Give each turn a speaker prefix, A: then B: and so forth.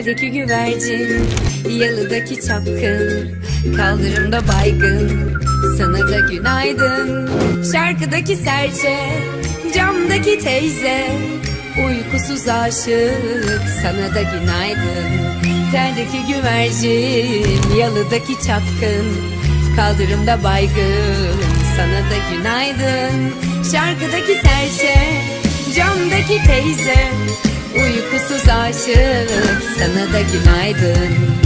A: Teldeki güvercin Yalıdaki çapkın Kaldırımda baygın. Sana da günaydın. Şarkıdaki serçe Camdaki teyze. Uykusuz aşık Sana da günaydın. Teldeki güvercin Yalıdaki çapkın. Kaldırımda baygın Sana da günaydın. Şarkıdaki serçe Camdaki teyze Uykusuz aşık Sana da günaydın